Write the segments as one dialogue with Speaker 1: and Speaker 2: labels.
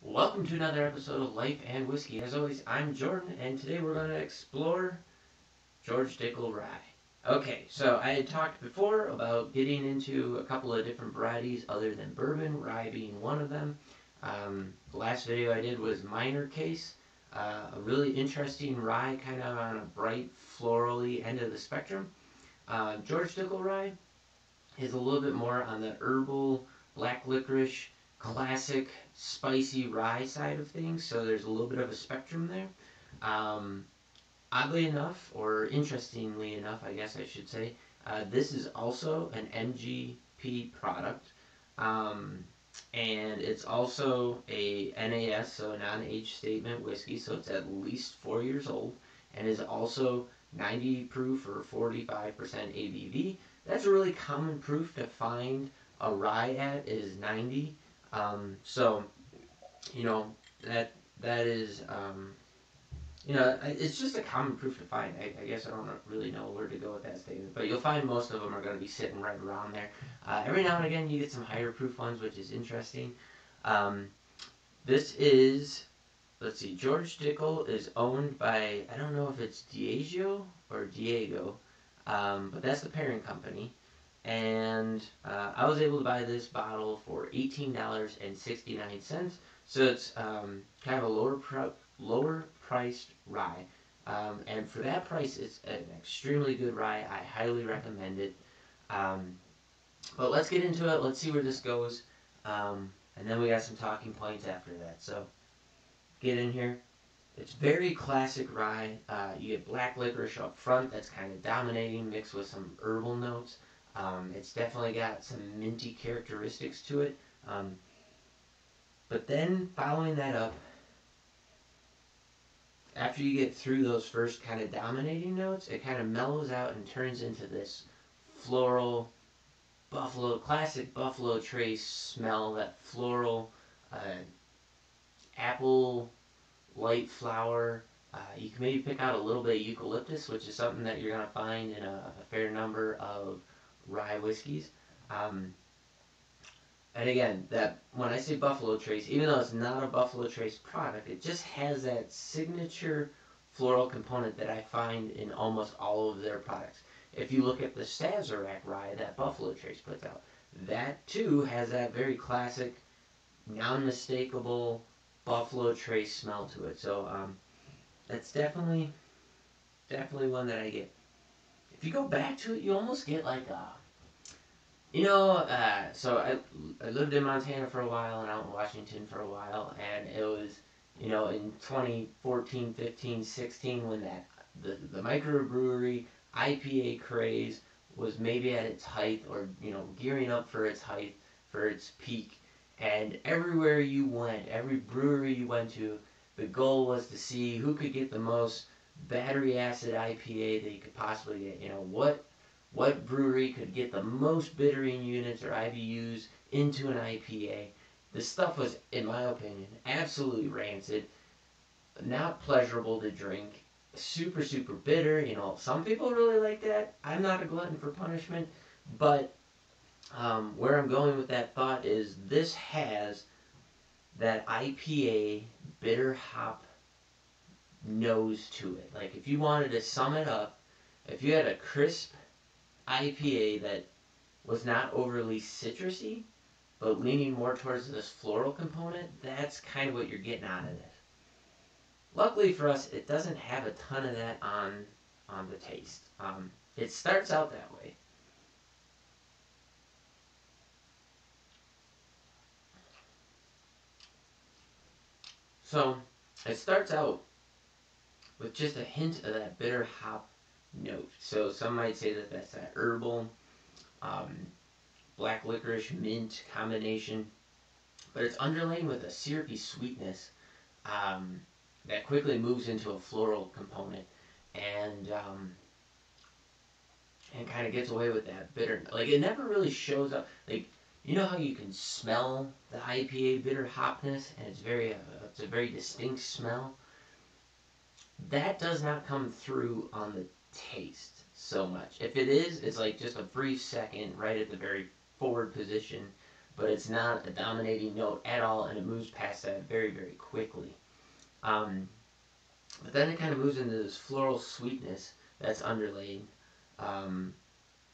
Speaker 1: Welcome to another episode of Life and Whiskey. As always, I'm Jordan, and today we're going to explore George Dickel Rye. Okay, so I had talked before about getting into a couple of different varieties other than bourbon, rye being one of them. Um, the last video I did was Minor Case, uh, a really interesting rye, kind of on a bright, florally end of the spectrum. Uh, George Dickel Rye is a little bit more on the herbal, black licorice, classic spicy rye side of things, so there's a little bit of a spectrum there. Um, oddly enough, or interestingly enough, I guess I should say, uh, this is also an MGP product, um, and it's also a NAS, so non-age statement whiskey, so it's at least four years old, and is also 90 proof or 45% ABV. That's a really common proof to find a rye at is 90. Um, so, you know, that that is, um, you know, it's just a common proof to find. I, I, guess I don't really know where to go with that statement, but you'll find most of them are going to be sitting right around there. Uh, every now and again, you get some higher proof ones, which is interesting. Um, this is, let's see, George Dickel is owned by, I don't know if it's Diageo or Diego, um, but that's the parent company and uh, I was able to buy this bottle for $18.69. So it's um, kind of a lower lower priced rye. Um, and for that price, it's an extremely good rye. I highly recommend it. Um, but let's get into it. Let's see where this goes. Um, and then we got some talking points after that. So get in here. It's very classic rye. Uh, you get black licorice up front that's kind of dominating, mixed with some herbal notes. Um, it's definitely got some minty characteristics to it. Um, but then following that up, after you get through those first kind of dominating notes, it kind of mellows out and turns into this floral buffalo, classic buffalo trace smell, that floral uh, apple, light flower. Uh, you can maybe pick out a little bit of eucalyptus, which is something that you're going to find in a, a fair number of rye whiskeys. Um, and again, that when I say Buffalo Trace, even though it's not a Buffalo Trace product, it just has that signature floral component that I find in almost all of their products. If you look at the Sazerac rye that Buffalo Trace puts out, that too has that very classic, non-mistakable Buffalo Trace smell to it. So um, that's definitely, definitely one that I get. If you go back to it, you almost get like a you know, uh, so I, I lived in Montana for a while and out in Washington for a while, and it was, you know, in 2014, 15, 16 when that the the microbrewery IPA craze was maybe at its height or you know gearing up for its height for its peak, and everywhere you went, every brewery you went to, the goal was to see who could get the most battery acid IPA that you could possibly get. You know what what brewery could get the most bittering units or IBUs into an IPA. This stuff was, in my opinion, absolutely rancid, not pleasurable to drink, super, super bitter. You know, some people really like that. I'm not a glutton for punishment, but um, where I'm going with that thought is this has that IPA bitter hop nose to it. Like if you wanted to sum it up, if you had a crisp IPA that was not overly citrusy, but leaning more towards this floral component, that's kind of what you're getting out of it. Luckily for us, it doesn't have a ton of that on on the taste. Um, it starts out that way. So it starts out with just a hint of that bitter hop note. So some might say that that's that herbal, um, black licorice, mint combination, but it's underlain with a syrupy sweetness um, that quickly moves into a floral component and um, and kind of gets away with that bitter. Like it never really shows up. Like you know how you can smell the IPA bitter hopness, and it's very uh, it's a very distinct smell. That does not come through on the taste so much. If it is, it's like just a brief second right at the very forward position. but it's not a dominating note at all, and it moves past that very, very quickly. Um, but then it kind of moves into this floral sweetness that's underlaid um,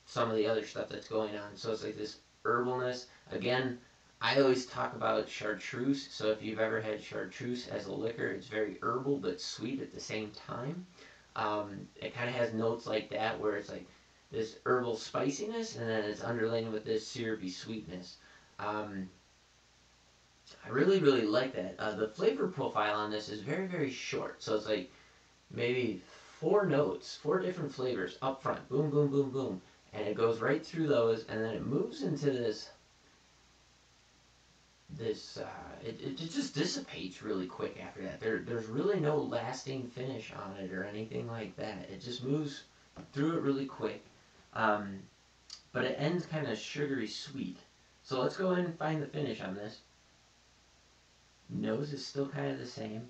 Speaker 1: some of the other stuff that's going on. So it's like this herbalness. Again, I always talk about chartreuse. So if you've ever had chartreuse as a liquor, it's very herbal but sweet at the same time. Um, it kind of has notes like that where it's like this herbal spiciness and then it's underlain with this syrupy sweetness. Um, I really, really like that. Uh, the flavor profile on this is very, very short. So it's like maybe four notes, four different flavors up front. Boom, boom, boom, boom. And it goes right through those and then it moves into this this uh, it, it just dissipates really quick after that. There there's really no lasting finish on it or anything like that. It just moves through it really quick. Um, but it ends kind of sugary sweet. So let's go ahead and find the finish on this. Nose is still kind of the same.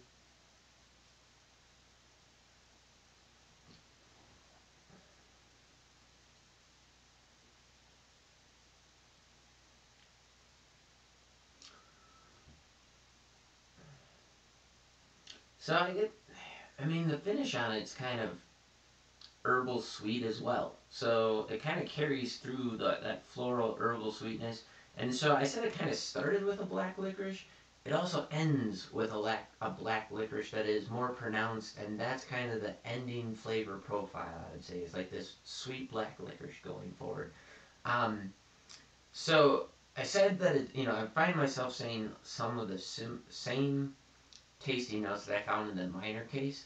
Speaker 1: So I get, I mean, the finish on it's kind of herbal sweet as well. So it kind of carries through the, that floral herbal sweetness. And so I said it kind of started with a black licorice. It also ends with a, lac, a black licorice that is more pronounced, and that's kind of the ending flavor profile, I would say. It's like this sweet black licorice going forward. Um, so I said that, it, you know, I find myself saying some of the sim- same tasty notes that I found in the minor case.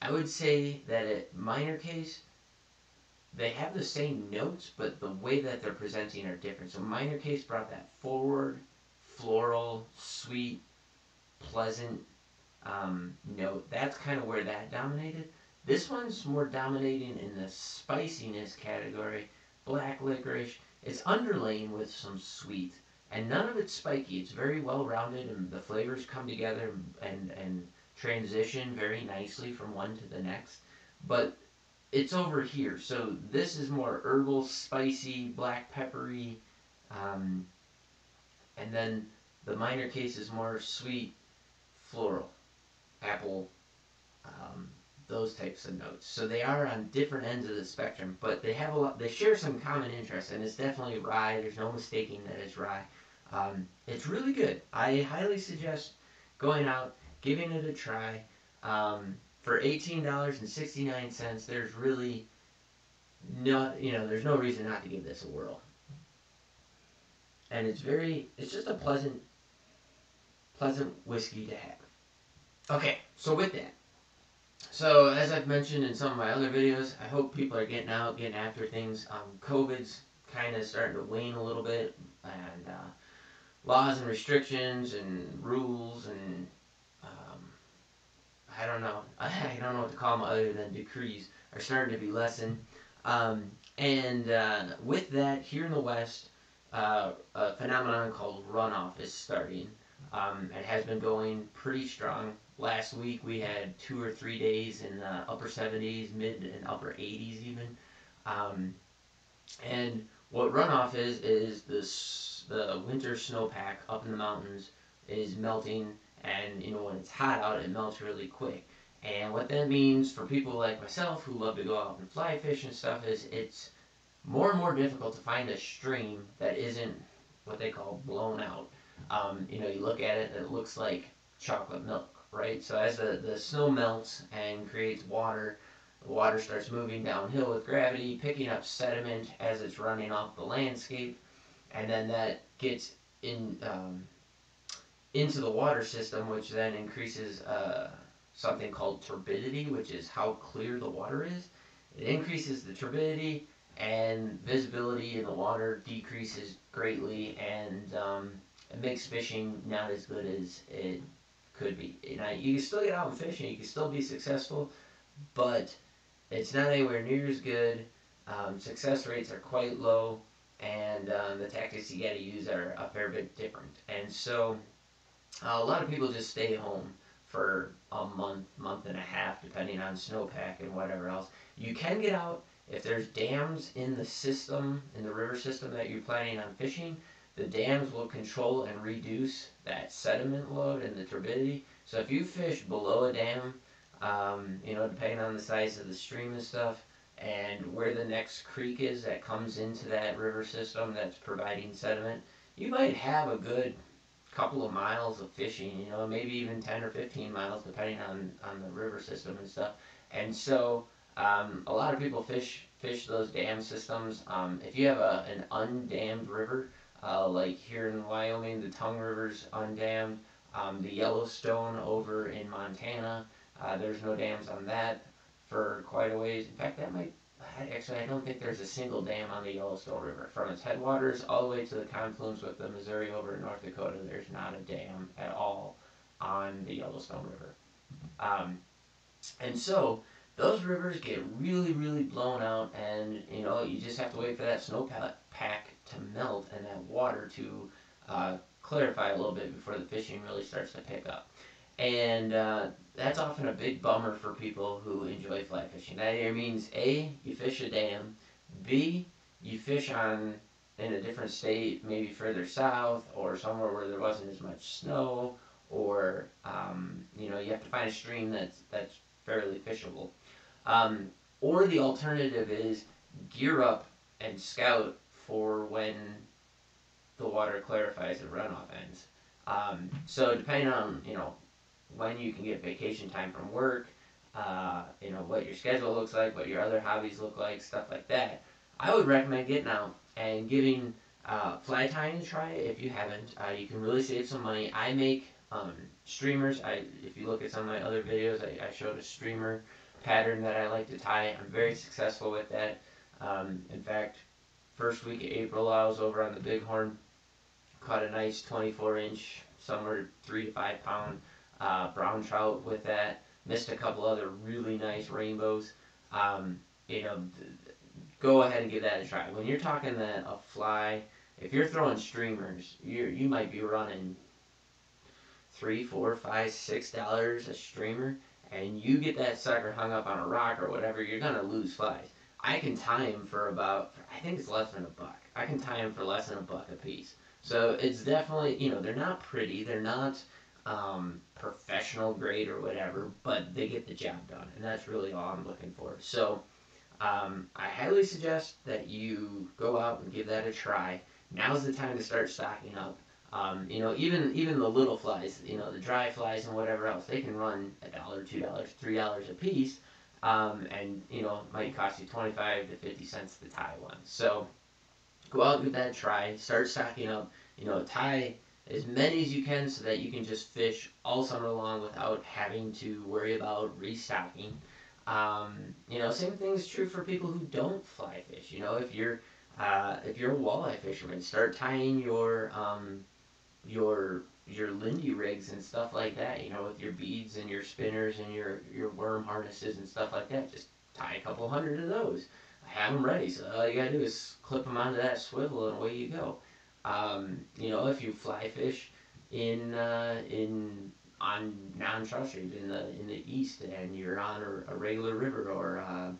Speaker 1: I would say that at minor case, they have the same notes, but the way that they're presenting are different. So minor case brought that forward, floral, sweet, pleasant um, note. That's kind of where that dominated. This one's more dominating in the spiciness category. Black licorice. It's underlain with some sweet and none of it's spiky. It's very well rounded, and the flavors come together and and transition very nicely from one to the next. But it's over here, so this is more herbal, spicy, black peppery, um, and then the minor case is more sweet, floral, apple, um, those types of notes. So they are on different ends of the spectrum, but they have a lot. They share some common interests, and it's definitely rye. There's no mistaking that it's rye. Um, it's really good. I highly suggest going out, giving it a try. Um, for $18.69, there's really no, you know, there's no reason not to give this a whirl. And it's very, it's just a pleasant, pleasant whiskey to have. Okay, so with that, so as I've mentioned in some of my other videos, I hope people are getting out, getting after things. Um, COVID's kind of starting to wane a little bit, and uh, laws and restrictions and rules and um, I don't know. I don't know what to call them other than decrees are starting to be lessened. Um, and uh, with that, here in the West, uh, a phenomenon called runoff is starting. Um, it has been going pretty strong. Last week we had two or three days in the upper 70s, mid and upper 80s even. Um, and what runoff is is this the winter snowpack up in the mountains is melting, and you know when it's hot out, it melts really quick. And what that means for people like myself who love to go out and fly fish and stuff is it's more and more difficult to find a stream that isn't what they call blown out. Um, you know, you look at it, it looks like chocolate milk, right? So as the, the snow melts and creates water, the water starts moving downhill with gravity, picking up sediment as it's running off the landscape and then that gets in um, into the water system, which then increases uh, something called turbidity, which is how clear the water is. It increases the turbidity, and visibility in the water decreases greatly, and um, it makes fishing not as good as it could be. Now, you can still get out and fishing, you can still be successful, but it's not anywhere near as good. Um, success rates are quite low and um, the tactics you got to use are a fair bit different. And so uh, a lot of people just stay home for a month, month and a half, depending on snowpack and whatever else. You can get out if there's dams in the system, in the river system that you're planning on fishing. the dams will control and reduce that sediment load and the turbidity. So if you fish below a dam, um, you know, depending on the size of the stream and stuff, and where the next creek is that comes into that river system that's providing sediment, you might have a good couple of miles of fishing, you know, maybe even 10 or 15 miles depending on, on the river system and stuff. And so um, a lot of people fish fish those dam systems. Um, if you have a, an undammed river, uh, like here in Wyoming, the Tongue River's undammed. Um, the Yellowstone over in Montana, uh, there's no dams on that for quite a ways. In fact, that might actually I don't think there's a single dam on the Yellowstone River from its headwaters all the way to the confluence with the Missouri over in North Dakota. There's not a dam at all on the Yellowstone River, um, and so those rivers get really really blown out, and you know you just have to wait for that snowpack to melt and that water to uh, clarify a little bit before the fishing really starts to pick up. And uh, that's often a big bummer for people who enjoy fly fishing. That either means A, you fish a dam, B, you fish on in a different state, maybe further south, or somewhere where there wasn't as much snow, or um, you know you have to find a stream that's that's fairly fishable. Um, or the alternative is gear up and scout for when the water clarifies and runoff ends. Um, so depending on you know when you can get vacation time from work, uh, you know, what your schedule looks like, what your other hobbies look like, stuff like that. I would recommend getting out and giving uh, fly tying a try if you haven't. Uh, you can really save some money. I make um, streamers. I, if you look at some of my other videos, I, I, showed a streamer pattern that I like to tie. I'm very successful with that. Um, in fact, first week of April, I was over on the Bighorn, caught a nice 24 inch, somewhere three to five pound uh, brown trout with that. Missed a couple other really nice rainbows. Um, you know, go ahead and give that a try. When you're talking that a fly, if you're throwing streamers, you you might be running three, four, five, six dollars a streamer, and you get that sucker hung up on a rock or whatever, you're gonna lose flies. I can tie them for about, I think it's less than a buck. I can tie them for less than a buck a piece. So it's definitely, you know, they're not pretty, they're not um, professional grade or whatever, but they get the job done, and that's really all I'm looking for. So um, I highly suggest that you go out and give that a try. Now's the time to start stocking up. Um, you know, even even the little flies, you know, the dry flies and whatever else, they can run a dollar, two dollars, three dollars a piece, um, and you know, might cost you twenty-five to fifty cents to tie one. So go out and give that a try. Start stocking up. You know, tie as many as you can so that you can just fish all summer long without having to worry about restocking. Um, you know, same thing is true for people who don't fly fish. You know, if you're uh, if you're a walleye fisherman, start tying your um, your your Lindy rigs and stuff like that. You know, with your beads and your spinners and your your worm harnesses and stuff like that. Just tie a couple hundred of those. Have them ready. So all you gotta do is clip them onto that swivel and away you go. Um, you know, if you fly fish in uh, in on non-structured in the in the east, and you're on a, a regular river or uh,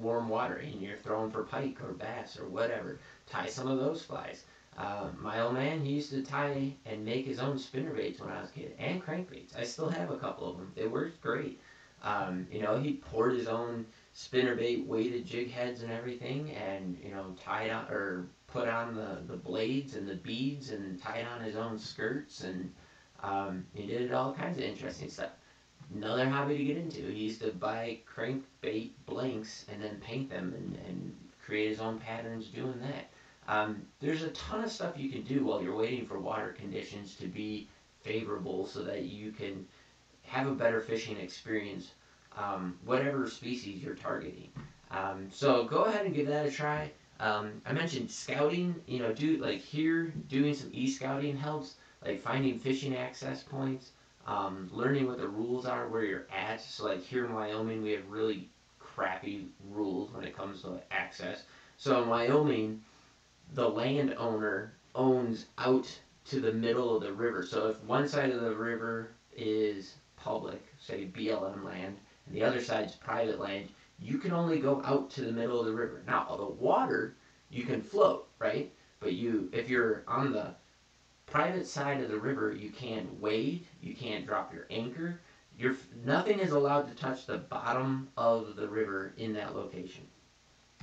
Speaker 1: warm water, and you're throwing for pike or bass or whatever, tie some of those flies. Uh, my old man, he used to tie and make his own spinner baits when I was a kid, and crankbaits. I still have a couple of them. They worked great. Um, you know, he poured his own spinnerbait weighted jig heads and everything, and you know, tied on or put on the, the blades and the beads and tied on his own skirts and um, he did all kinds of interesting stuff. Another hobby to get into. He used to buy crankbait blanks and then paint them and, and create his own patterns doing that. Um, there's a ton of stuff you can do while you're waiting for water conditions to be favorable so that you can have a better fishing experience, um, whatever species you're targeting. Um, so go ahead and give that a try. Um, I mentioned scouting, you know, do like here doing some e-scouting helps, like finding fishing access points, um, learning what the rules are where you're at. So like here in Wyoming, we have really crappy rules when it comes to access. So in Wyoming, the landowner owns out to the middle of the river. So if one side of the river is public, say BLM land, and the other side is private land, you can only go out to the middle of the river. Now, the water, you can float, right? But you, if you're on the private side of the river, you can't wade, you can't drop your anchor. You're, nothing is allowed to touch the bottom of the river in that location.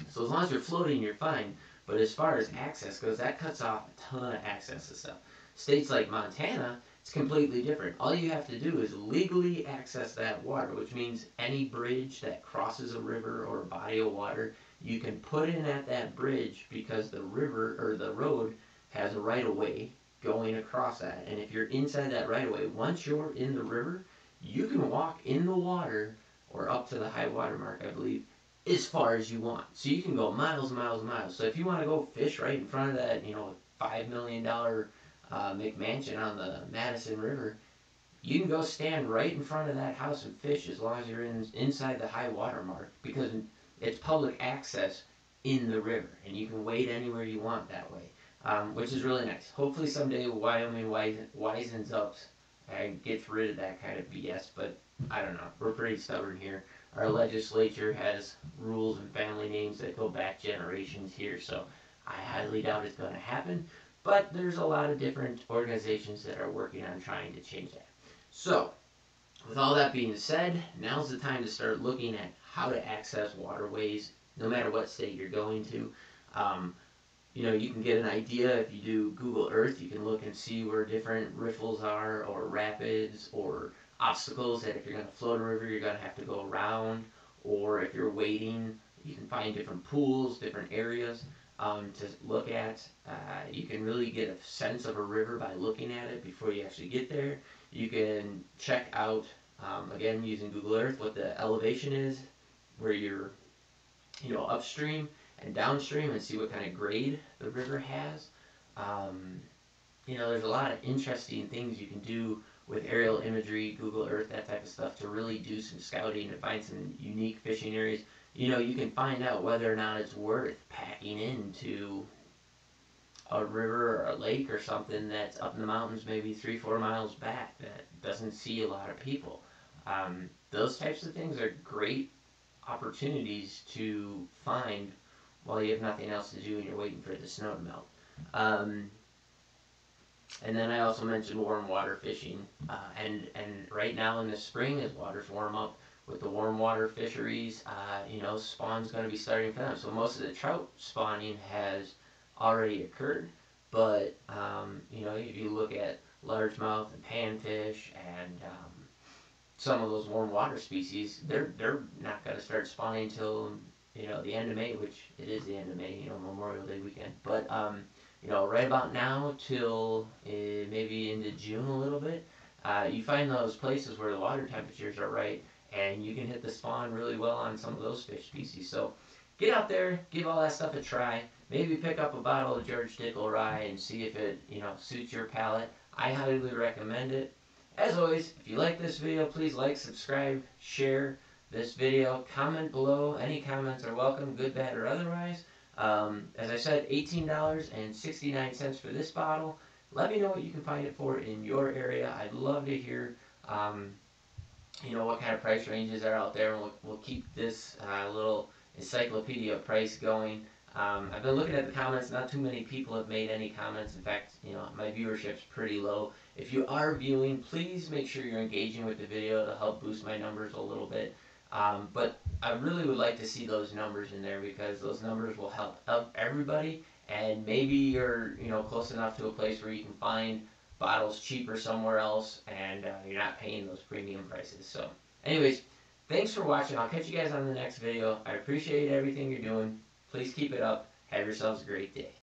Speaker 1: So as long as you're floating, you're fine. But as far as access goes, that cuts off a ton of access to stuff. States like Montana, it's completely different. All you have to do is legally access that water, which means any bridge that crosses a river or a body of water, you can put in at that bridge because the river or the road has a right of way going across that. And if you're inside that right of way, once you're in the river, you can walk in the water or up to the high water mark, I believe, as far as you want. So you can go miles and miles and miles. So if you want to go fish right in front of that, you know, five million dollar uh, McMansion on the Madison River, you can go stand right in front of that house and fish as long as you're in inside the high water mark because it's public access in the river and you can wade anywhere you want that way, um, which is really nice. Hopefully someday Wyoming wisens up and gets rid of that kind of BS, but I don't know. We're pretty stubborn here. Our legislature has rules and family names that go back generations here, so I highly doubt it's going to happen. But there's a lot of different organizations that are working on trying to change that. So, with all that being said, now's the time to start looking at how to access waterways, no matter what state you're going to. Um, you know, you can get an idea if you do Google Earth. You can look and see where different riffles are, or rapids, or obstacles that if you're going to float a river, you're going to have to go around. Or if you're wading, you can find different pools, different areas um, to look at. Uh, you can really get a sense of a river by looking at it before you actually get there. You can check out, um, again, using Google Earth, what the elevation is, where you're, you know, upstream and downstream and see what kind of grade the river has. Um, you know, there's a lot of interesting things you can do with aerial imagery, Google Earth, that type of stuff to really do some scouting and find some unique fishing areas. You know, you can find out whether or not it's worth packing into a river or a lake or something that's up in the mountains, maybe three, four miles back, that doesn't see a lot of people. Um, those types of things are great opportunities to find while you have nothing else to do and you're waiting for the snow to melt. Um, and then I also mentioned warm water fishing. Uh, and, and right now in the spring, as waters warm up with the warm water fisheries, uh, you know, spawn's going to be starting for them. So most of the trout spawning has already occurred. But, um, you know, if you look at largemouth and panfish and um, some of those warm water species, they're, they're not going to start spawning until you know, the end of May, which it is the end of May, you know, Memorial Day weekend. But, um, you know, right about now till uh, maybe into June a little bit, uh, you find those places where the water temperatures are right, and you can hit the spawn really well on some of those fish species. So get out there, give all that stuff a try. Maybe pick up a bottle of George Dickel Rye and see if it, you know, suits your palate. I highly recommend it. As always, if you like this video, please like, subscribe, share this video. Comment below. Any comments are welcome, good, bad, or otherwise. Um, as I said, $18.69 for this bottle. Let me know what you can find it for in your area. I'd love to hear, um, you know, what kind of price ranges are out there. We'll, we'll keep this uh, little encyclopedia of price going. Um, I've been looking at the comments. Not too many people have made any comments. In fact, you know, my viewership's pretty low. If you are viewing, please make sure you're engaging with the video to help boost my numbers a little bit. Um, but I really would like to see those numbers in there because those numbers will help everybody. And maybe you're you know close enough to a place where you can find bottles cheaper somewhere else, and uh, you're not paying those premium prices. So, anyways, thanks for watching. I'll catch you guys on the next video. I appreciate everything you're doing. Please keep it up. Have yourselves a great day.